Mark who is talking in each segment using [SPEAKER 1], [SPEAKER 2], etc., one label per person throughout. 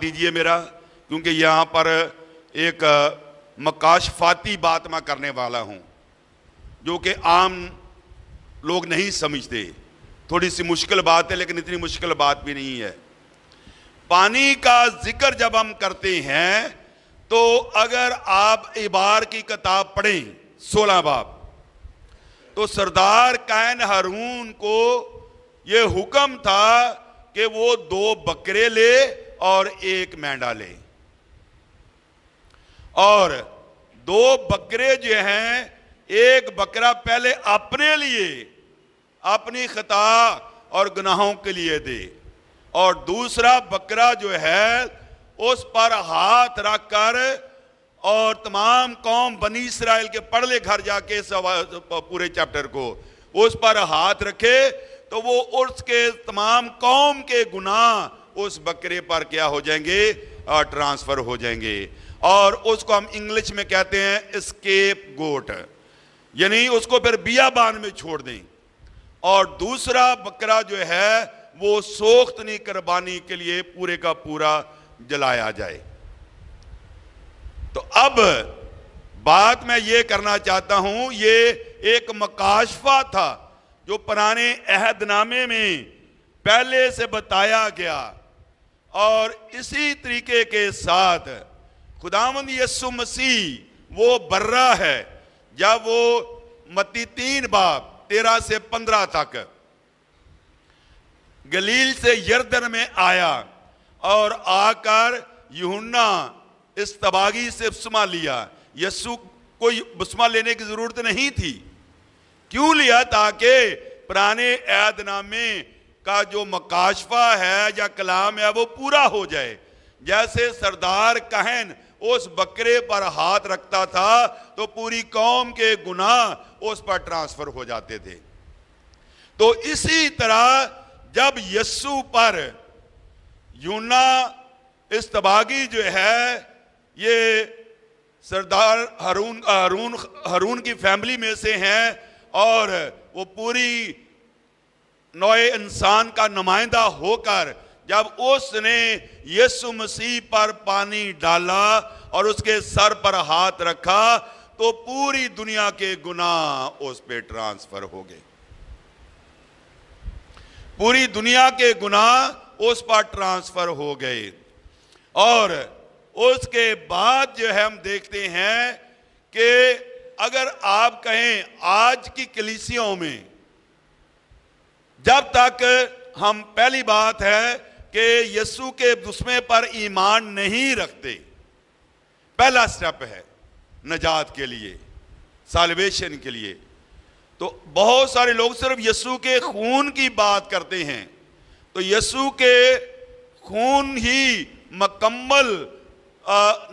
[SPEAKER 1] दीजिए मेरा, क्योंकि यहाँ पर एक मकाशफाती बात मैं करने वाला हूँ, जो कि आम लोग नहीं समझते। थोड़ी सी मुश्किल बात है, लेकिन इतनी मुश्किल बात भी नहीं है। पानी का ज़िक्र जब हम करते हैं तो अगर आप इबार की किताब पढ़ें, सोलह बाप तो सरदार कैन हारून को यह हुक्म था कि वो दो बकरे ले और एक मेंढा ले और दो बकरे जो हैं, एक बकरा पहले अपने लिए अपनी खता और गुनाहों के लिए दे। और दूसरा बकरा जो है, उस पर हाथ रखकर और तमाम कौम बनी इसराइल के पढ़ ले घर जाके पूरे चैप्टर को, उस पर हाथ रखे तो वो उसके तमाम कौम के गुनाह उस बकरे पर क्या हो जाएँगे? ट्रांसफ़र हो जाएँगे। और उसको हम इंग्लिश में कहते हैं स्केप गोट यानी उसको फिर बियाबान में छोड़ दें। और दूसरा बकरा जो है, वो सोख्तनी कुर्बानी के लिए पूरे का पूरा जलाया जाए। तो अब बात मैं ये करना चाहता हूँ, ये एक मकाशफा था, जो पुराने अहदनामे में पहले से बताया गया। और इसी तरीके के साथ खुदामंद यसु मसीह, वो बर्रा है जब वो मती तीन बाप, तेरह से पंद्रह तक। गलील से यर्दन में आया और आकर यूना इस तबागी से बुस्मा लिया। यस्सु कोई बुस्मा लेने की ज़रूरत नहीं थी। क्यों लिया? ताकि पुराने ऐदनामे का जो मकाशफा है या कलाम है, वो पूरा हो जाए। जैसे सरदार कहन उस बकरे पर हाथ रखता था तो पूरी कौम के गुनाह उस पर ट्रांसफ़र हो जाते थे। तो इसी तरह जब यस्सु पर यूना इस्तबागी जो है, ये सरदार हरून हरून हरून की फैमिली में से हैं और वो पूरी नए इंसान का नुमाइंदा होकर जब उसने यीशु मसीह पर पानी डाला और उसके सर पर हाथ रखा तो पूरी दुनिया के गुनाह उस पर ट्रांसफ़र हो गए। पूरी दुनिया के गुनाह उस पर ट्रांसफ़र हो गए। और उसके बाद जो है हम देखते हैं कि अगर आप कहें आज की कलिसियों में जब तक हम पहली बात है कि यस्सु के दुश्मे पर ईमान नहीं रखते। पहला स्टेप है नजात के लिए सालवेशन के लिए। तो बहुत सारे लोग सिर्फ़ यस्सु के खून की बात करते हैं। तो यस्सु के खून ही मकम्मल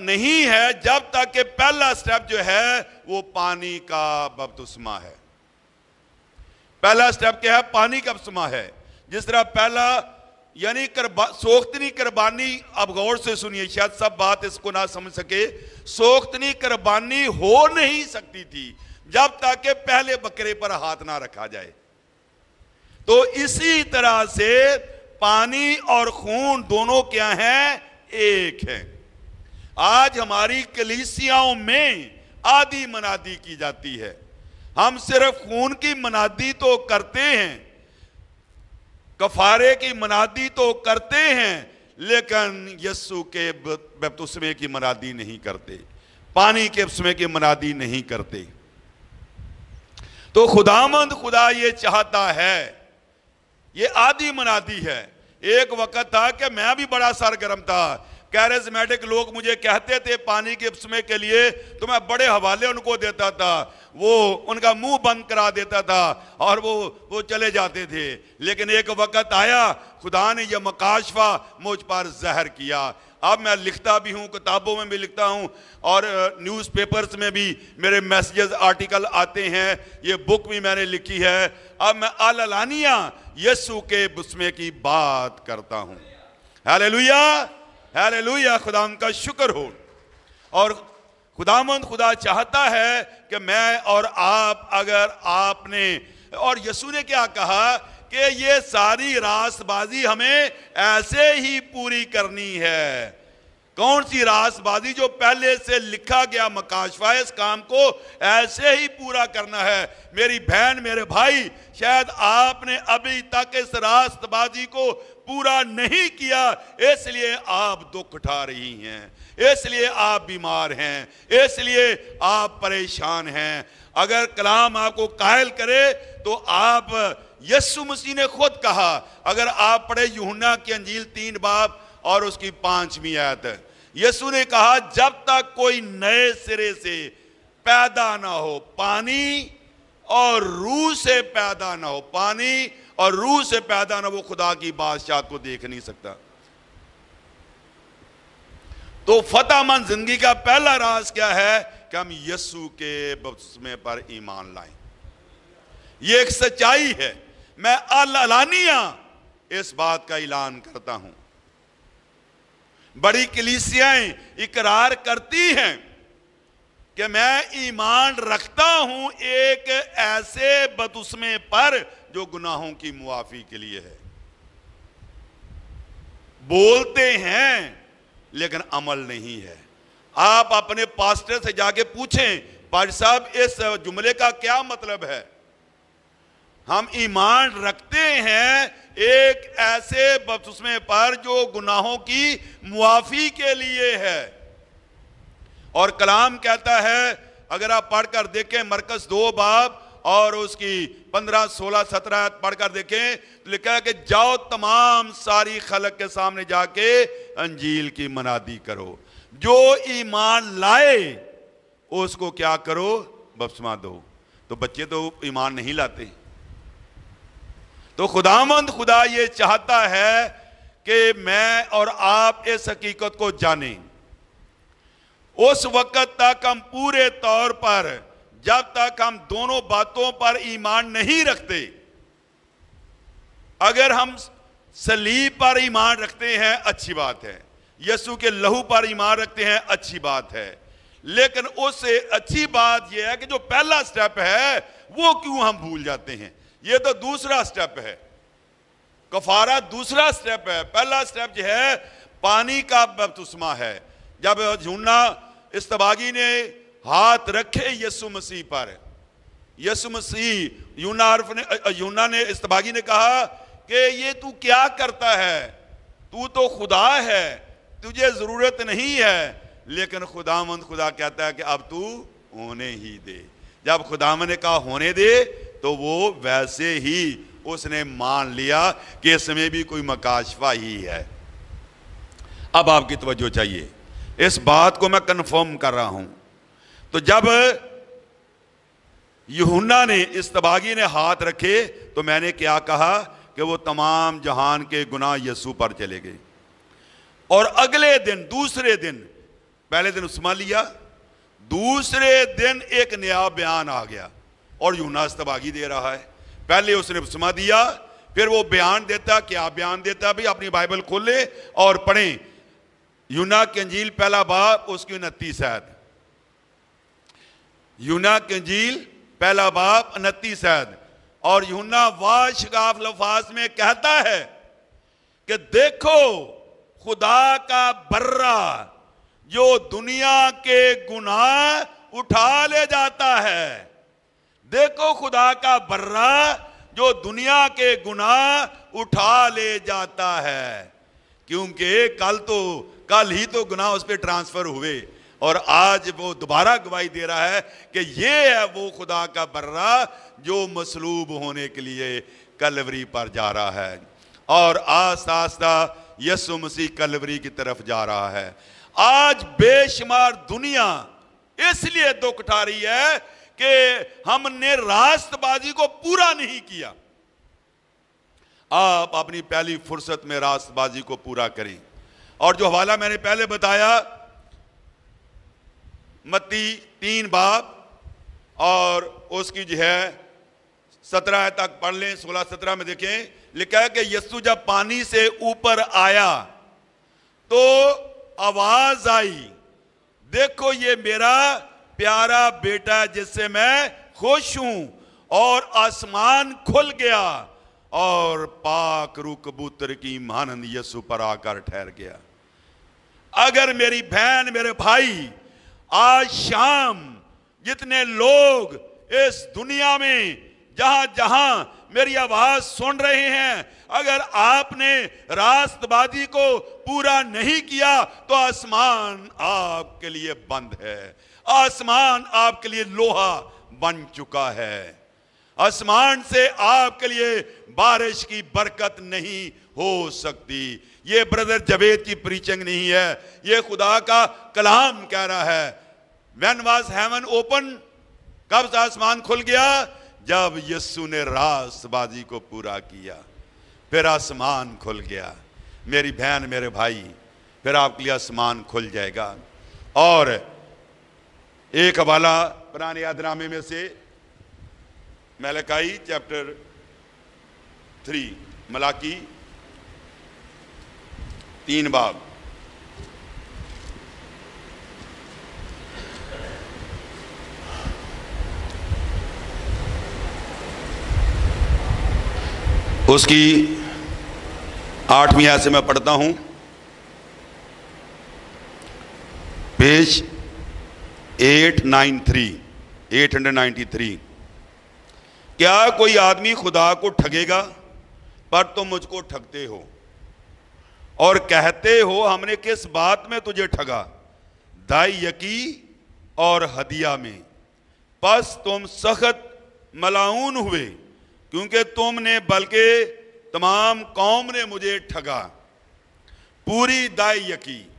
[SPEAKER 1] नहीं है, जब तक कि पहला स्टेप जो है वो पानी का बपतुस्मा है। पहला स्टेप क्या है? पानी का बपतुस्मा है। जिस तरह पहला, यानी सोख्तनी कुर्बानी, अब गौर से सुनिए, शायद सब बात इसको ना समझ सके। सोख्तनी कुर्बानी हो नहीं सकती थी, जब तक के पहले बकरे पर हाथ ना रखा जाए। तो इसी तरह से पानी और खून दोनों क्या हैं? एक है। आज हमारी कलीसियाओं में आदि मनादी की जाती है। हम सिर्फ़ खून की मनादी तो करते हैं, कफारे की मनादी तो करते हैं, लेकिन यस्सु के बपतुस्मे की मनादी नहीं करते, पानी के बपतुस्मे की मनादी नहीं करते। तो खुदामंद खुदा ये चाहता है, ये आदि मनादी है। एक वक्त था कि मैं भी बड़ा सरगर्म था कैरिज्मेटिक लोग मुझे कहते थे पानी के समय के लिए तो मैं बड़े हवाले उनको देता था। वो उनका मुँह बंद करा देता था और वो वो चले जाते थे। लेकिन एक वक्त आया, खुदा ने यह मकाशफा मुझ पर जहर किया। अब मैं लिखता भी हूँ, किताबों में भी लिखता हूँ और न्यूज़पेपर्स में भी मेरे मैसेजेस आर्टिकल आते हैं। ये बुक भी मैंने लिखी है। अब मैं आलानिया यस्सु के बुस्मे की बात करता हूँ। हालेलुया हालेलुया, खुदाम का शुक्र हो। और खुदामंद खुदा चाहता है कि मैं और आप अगर आपने, और यसू ने क्या कहा कि ये सारी रासबाजी हमें ऐसे ही पूरी करनी है। कौन सी रासबाजी जो पहले से लिखा गया मकाशफा इस काम को ऐसे ही पूरा करना है। मेरी बहन, मेरे भाई, शायद आपने अभी तक इस रास्तबाजी को पूरा नहीं किया, इसलिए आप दुख उठा रही हैं, इसलिए आप बीमार हैं, इसलिए आप परेशान हैं। अगर कलाम आपको कायल करे तो आप यस्सु मसीह ने खुद कहा, अगर आप पढ़े यूहन्ना की अंजील तीन बाप और उसकी पांचवी आयत यसु ने कहा, जब तक कोई नए सिरे से पैदा ना हो पानी और रूह से पैदा ना हो पानी और रूह से पैदा ना वो खुदा की बादशाह को देख नहीं सकता। तो फतेहमंद ज़िंदगी का पहला राज क्या है कि हम यस्सु के बपस्मे पर ईमान लाएँ। ये एक सच्चाई है। मैं अलानिया इस बात का ऐलान करता हूँ। बड़ी कलीसियाएँ इकरार करती हैं कि मैं ईमान रखता हूँ एक ऐसे बदुस्मे पर जो गुनाहों की मुआफी के लिए है। बोलते हैं, लेकिन अमल नहीं है। आप अपने पास्टर से जाके पूछें पाज साहब, इस जुमले का क्या मतलब है? हम ईमान रखते हैं एक ऐसे बपतिस्मे पर जो गुनाहों की मुआफी के लिए है। और कलाम कहता है, अगर आप पढ़कर देखें मरकज दो बाब और उसकी पंद्रह, सोलह, सत्रह पढ़कर देखें तो लिखा है कि जाओ तमाम सारी खलक के सामने जाके अंजील की मनादी करो। जो ईमान लाए, उसको क्या करो? बपसमा दो। तो बच्चे तो ईमान नहीं लाते। तो खुदामंद खुदा ये चाहता है कि मैं और आप इस हकीकत को जानें। उस वक्त तक हम पूरे तौर पर, जब तक हम दोनों बातों पर ईमान नहीं रखते, अगर हम सलीब पर ईमान रखते हैं, अच्छी बात है। यसु के लहू पर ईमान रखते हैं, अच्छी बात है। लेकिन उससे अच्छी बात यह है कि जो पहला स्टेप है, वो क्यों हम भूल जाते हैं? ये तो दूसरा स्टेप है। कफारा दूसरा स्टेप है। पहला स्टेप जो है, पानी का बपतुस्मा है। जब झूना इस्तबागी ने हाथ रखे यसु मसीह पर यसु मसीह यूना ने यूना ने इस्तबागी ने कहा कि ये तू क्या करता है? तू तो खुदा है, तुझे ज़रूरत नहीं है। लेकिन खुदामंद खुदा कहता है कि अब तू होने ही दे। जब खुदाम ने कहा, होने दे तो वो वैसे ही उसने मान लिया कि इसमें भी कोई मकाशफा ही है। अब आपकी तवज्जो चाहिए। इस बात को मैं कंफर्म कर रहा हूँ। तो जब यूहुन्ना ने इस तबागी ने हाथ रखे तो मैंने क्या कहा कि वो तमाम जहान के गुनाह यसु पर चले गए। और अगले दिन, दूसरे दिन, पहले दिन उस्मा लिया दूसरे दिन एक नया बयान आ गया। और यूना इस्तबागी दे रहा है। पहले उसने उस्मा दिया, फिर वो बयान देता, क्या बयान देता? भी अपनी बाइबल खोले और पढ़ें। यूना के अंजील, पहला बाप उसकी उनतीस शायद यूना के अंजील, पहला बाप उनतीस शायद और यूना वाशगाफ लफाज में कहता है कि देखो, खुदा का बर्रा जो दुनिया के गुनाह उठा ले जाता है। देखो खुदा का बर्रा जो दुनिया के गुनाह उठा ले जाता है। क्योंकि कल तो कल ही तो गुनाह उस पर ट्रांसफ़र हुए और आज वो दोबारा गवाही दे रहा है कि ये है वो खुदा का बर्रा जो मसलूब होने के लिए कलवरी पर जा रहा है और आस्ता आस्ता यसु मसीह कलवरी की तरफ़ जा रहा है। आज बेशुमार दुनिया इसलिए दुख उठा रही है कि हमने रास्तबाजी को पूरा नहीं किया। आप अपनी पहली फुर्सत में रास्तबाजी को पूरा करें। और जो हवाला मैंने पहले बताया, मत्ती तीन बाप और उसकी जो है, सत्रह तक पढ़ लें, सोलह सत्रह में देखें, लिखा है कि यस्सु जब पानी से ऊपर आया तो आवाज़ आई, देखो ये मेरा प्यारा बेटा जिससे मैं खुश हूँ और आसमान खुल गया और पाक रू कबूतर की मानंद यसु पर आकर ठहर गया। अगर मेरी बहन, मेरे भाई, आज शाम जितने लोग इस दुनिया में जहाँ जहाँ मेरी आवाज़ सुन रहे हैं, अगर आपने रास्तबाजी को पूरा नहीं किया तो आसमान आपके लिए बंद है। आसमान आपके लिए लोहा बन चुका है। आसमान से आपके लिए बारिश की बरकत नहीं हो सकती। ये ब्रदर जवेद की प्रीचिंग नहीं है। ये खुदा का कलाम कह रहा है। वैन वॉज़ हेवन ओपन कब आसमान खुल गया? जब यस्सु ने रासबाजी को पूरा किया। फिर आसमान खुल गया। मेरी बहन, मेरे भाई, फिर आपके लिए आसमान खुल जाएगा। और एक हवाला पुराने यादनामे में से मलकाई चैप्टर थ्री, मलाकी, तीन बाब उसकी आठवीं आय से मैं पढ़ता हूँ। Page eight nine three, eight hundred ninety three. क्या कोई आदमी खुदा को ठगेगा, पर तुम मुझको ठगते हो? और कहते हो, हमने किस बात में तुझे ठगा? दाई यकी और हदिया में। बस तुम सख्त मलाउन हुए, क्योंकि तुमने, बल्कि तमाम कौम ने मुझे ठगा। पूरी दाई यकी।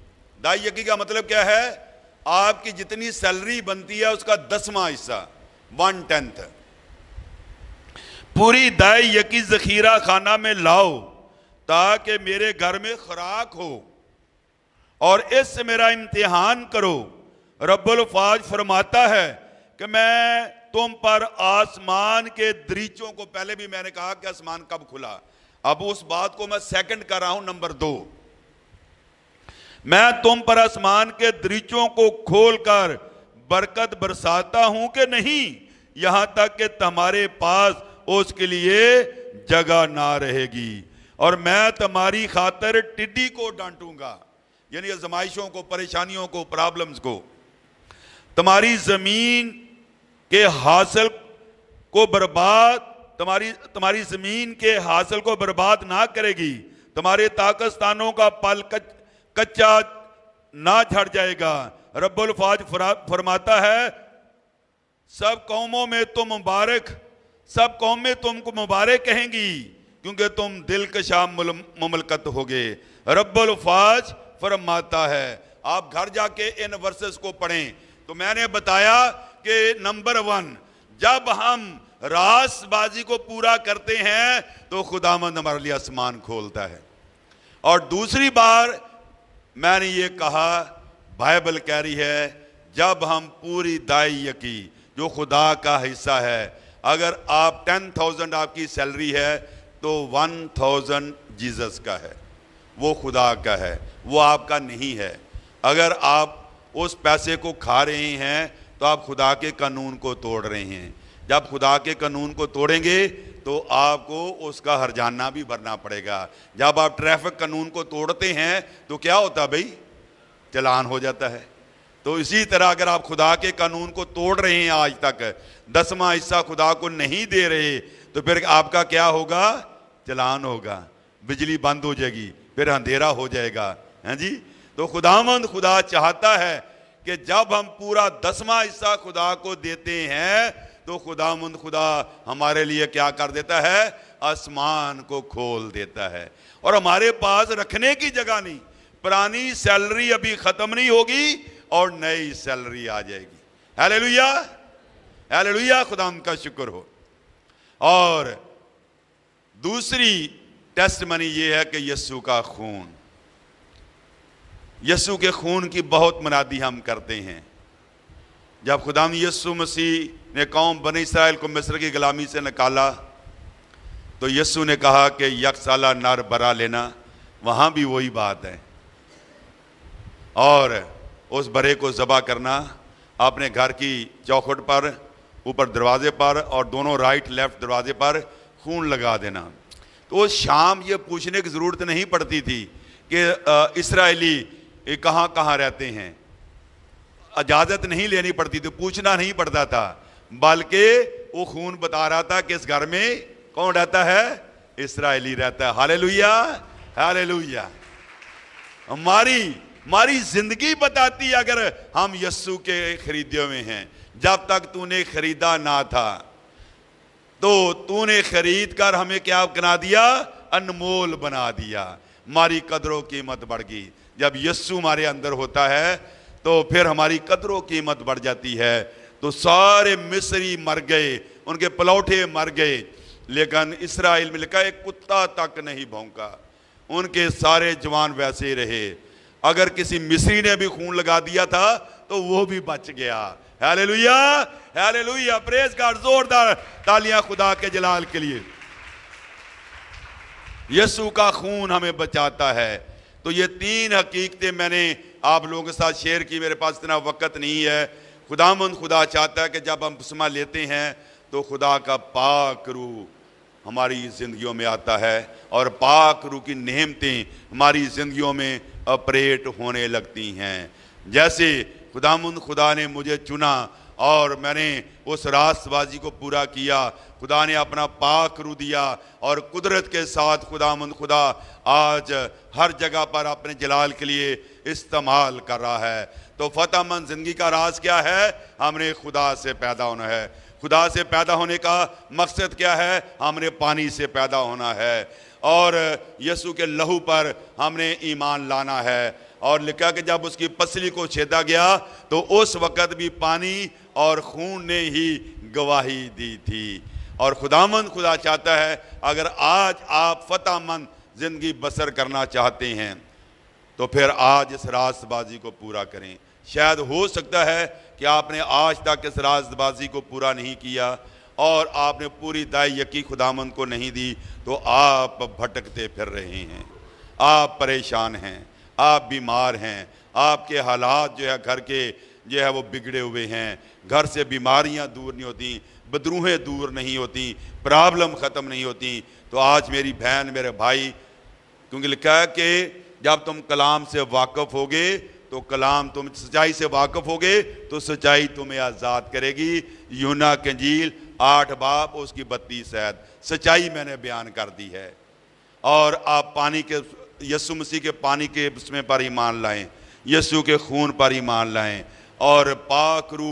[SPEAKER 1] दाई यकी का मतलब क्या है? आपकी जितनी सैलरी बनती है, उसका दसवां हिस्सा वन टेंथ पूरी दाई यकी जखीरा खाना में लाओ, ताकि मेरे घर में खुराक हो। और इससे मेरा इम्तिहान करो। रब्बुल फाज फरमाता है कि मैं तुम पर आसमान के दरीचों को, पहले भी मैंने कहा कि आसमान कब खुला? अब उस बात को मैं सेकंड कर रहा हूँ नंबर दो। मैं तुम पर आसमान के दरीचों को खोलकर बरकत बरसाता हूँ कि नहीं? यहाँ तक कि तुम्हारे पास उसके लिए जगह ना रहेगी। और मैं तुम्हारी खातर टिड्डी को डांटूँगा यानी आजमाइशों को परेशानियों को प्रॉब्लम्स को। तुम्हारी ज़मीन के हासिल को बर्बाद तुम्हारी तुम्हारी ज़मीन के हासिल को बर्बाद ना करेगी। तुम्हारे ताकस्तानों का पल कच, कच्चा ना झड़ जाएगा। रब्बुल फाज फरमाता है, सब कौमों में तुम मुबारक, सब कौम में तुमको मुबारक कहेंगी, क्योंकि तुम दिल कशा मुमलकत होगे। रब्बुल फाज फरमाता है, आप घर जाके इन वर्सेस को पढ़ें। तो मैंने बताया कि नंबर वन, जब हम रासबाजी को पूरा करते हैं तो खुदामंद हमारे लिए आसमान खोलता है। और दूसरी बार मैंने ये कहा, बाइबल कह रही है, जब हम पूरी दाई यकी जो खुदा का हिस्सा है, अगर आप टेन थाउज़ेंड आपकी सैलरी है तो वन थाउज़ेंड जीसस का है। वो खुदा का है, वो आपका नहीं है। अगर आप उस पैसे को खा रहे हैं तो आप खुदा के कानून को तोड़ रहे हैं। जब खुदा के कानून को तोड़ेंगे तो आपको उसका हरजाना भी भरना पड़ेगा। जब आप ट्रैफ़िक कानून को तोड़ते हैं तो क्या होता भाई? चलान हो जाता है। तो इसी तरह अगर आप खुदा के कानून को तोड़ रहे हैं आज तक, दसवां हिस्सा खुदा को नहीं दे रहे तो फिर आपका क्या होगा? चलान होगा। बिजली बंद हो जाएगी, फिर अंधेरा हो जाएगा। हैं जी? तो खुदामंद खुदा चाहता है कि जब हम पूरा दसवां हिस्सा खुदा को देते हैं तो खुदा मुंद खुदा हमारे लिए क्या कर देता है? आसमान को खोल देता है। और हमारे पास रखने की जगह नहीं। पुरानी सैलरी अभी खत्म नहीं होगी और नई सैलरी आ जाएगी। हेले लुया हेले लुया खुदा का शुक्र हो। और दूसरी टेस्ट मनी ये है कि यस्सु का खून। यसु के खून की बहुत मनादी हम करते हैं। जब खुदाम यसु मसीह ने कौम बनी इसराइल को मिस्र की गुलामी से निकाला। तो यस्सु ने कहा कि यकसाला नर बरा लेना, वहाँ भी वही बात है। और उस बरे को ज़बा करना अपने घर की चौखट पर, ऊपर दरवाजे पर और दोनों राइट लेफ़्ट दरवाजे पर खून लगा देना। तो शाम ये पूछने की ज़रूरत नहीं पड़ती थी कि इसराइली कहाँ कहाँ रहते हैं। इजाज़त नहीं लेनी पड़ती थी, पूछना नहीं पड़ता था। बल्कि वो खून बता रहा था कि इस घर में कौन रहता है? इसराइली रहता है। हाले लुया हाले लुया हमारी हमारी ज़िंदगी बताती अगर हम यस्सु के खरीदे हुए हैं, जब तक तूने खरीदा ना था तो तूने खरीद कर हमें क्या बना दिया? अनमोल बना दिया। हमारी कदरों कीमत बढ़ गई। जब यस्सु हमारे अंदर होता है तो फिर हमारी कदरों कीमत बढ़ जाती है। तो सारे मिस्री मर गए, उनके पलौठे मर गए। लेकिन इसराइल में लिखा एक कुत्ता तक नहीं भौंका। उनके सारे जवान वैसे रहे। अगर किसी मिस्री ने भी खून लगा दिया था तो वो भी बच गया। Hallelujah hallelujah. प्रेज गॉड जोरदार तालियाँ खुदा के जलाल के लिए। यसु का खून हमें बचाता है। तो ये तीन हकीकतें मैंने आप लोगों के साथ शेयर की, मेरे पास इतना वक्त नहीं है। खुदामंद खुदा चाहता है कि जब हम बसमा लेते हैं तो खुदा का पाक रू हमारी ज़िंदगियों में आता है और पाक रू की नहमतें हमारी ज़िंदगियों में ऑपरेट होने लगती हैं। जैसे खुदामुंद खुदा ने मुझे चुना और मैंने उस रास्तबाजी को पूरा किया, खुदा ने अपना पाक रू दिया और कुदरत के साथ खुदामंद खुदा आज हर जगह पर अपने जलाल के लिए इस्तेमाल कर रहा है। तो फतेहमंद ज़िंदगी का राज क्या है? हमने खुदा से पैदा होना है। खुदा से पैदा होने का मकसद क्या है? हमने पानी से पैदा होना है। और यसु के लहू पर हमने ईमान लाना है। और लिखा कि जब उसकी पसली को छेदा गया तो उस वक़्त भी पानी और खून ने ही गवाही दी थी। और खुदामंद, खुदा चाहता है, अगर आज आप फतेहमंद ज़िंदगी बसर करना चाहते हैं तो फिर आज इस रास्तबाजी को पूरा करें। शायद हो सकता है कि आपने आज तक इस रास्तबाजी को पूरा नहीं किया और आपने पूरी दाई यकी खुदामंद को नहीं दी तो आप भटकते फिर रहे हैं। आप परेशान हैं, आप बीमार हैं, आपके हालात जो है घर के जो है वो बिगड़े हुए हैं। घर से बीमारियाँ दूर नहीं होती, बदरूहें दूर नहीं होती, प्रॉब्लम ख़त्म नहीं होती। तो आज मेरी बहन, मेरे भाई, क्योंकि लिखा है कि जब तुम कलाम से वाकफ़ होगे तो कलाम तुम सच्चाई से वाकफ़ होगे तो सच्चाई तुम्हें आज़ाद करेगी। यूना कंजील आठ बाप उसकी बत्तीस शहद सच्चाई मैंने बयान कर दी है। और आप पानी के यसु मसीह के पानी के उसमें पर ईमान लाएँ यसु के खून पर ईमान लाएँ, और पाक रू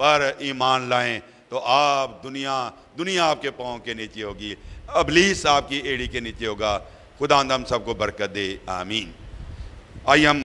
[SPEAKER 1] पर ईमान लाएँ तो आप दुनिया दुनिया आपके पाँव के नीचे होगी। अबलीस आपकी एड़ी के नीचे होगा। खुदा हम सबको बरकत दे। आमीन। आइए हम